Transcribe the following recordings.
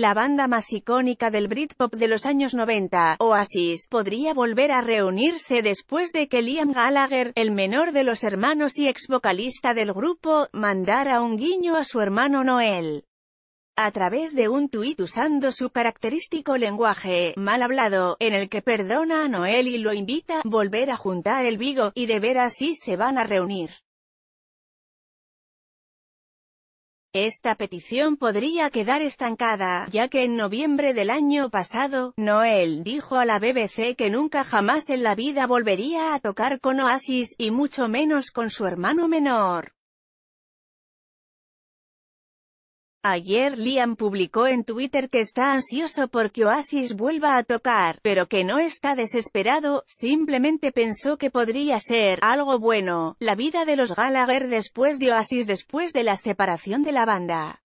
la banda más icónica del Britpop de los años 90, Oasis, podría volver a reunirse después de que Liam Gallagher, el menor de los hermanos y ex vocalista del grupo, mandara un guiño a su hermano Noel a través de un tuit usando su característico lenguaje, mal hablado, en el que perdona a Noel y lo invita a volver a juntar el Vigo, y de ver así se van a reunir. Esta petición podría quedar estancada, ya que en noviembre del año pasado, Noel dijo a la BBC que nunca jamás en la vida volvería a tocar con Oasis, y mucho menos con su hermano menor. Ayer Liam publicó en Twitter que está ansioso porque Oasis vuelva a tocar, pero que no está desesperado, simplemente pensó que podría ser algo bueno, la vida de los Gallagher después de Oasis después de la separación de la banda.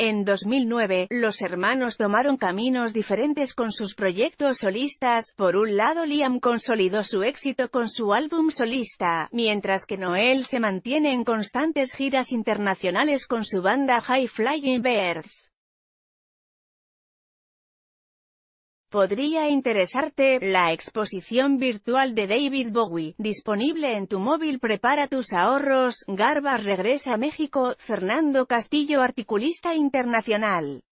En 2009, los hermanos tomaron caminos diferentes con sus proyectos solistas. Por un lado Liam consolidó su éxito con su álbum solista, mientras que Noel se mantiene en constantes giras internacionales con su banda High Flying Birds. Podría interesarte, la exposición virtual de David Bowie, disponible en tu móvil. Prepara tus ahorros, Garbas regresa a México, Fernando Castillo articulista internacional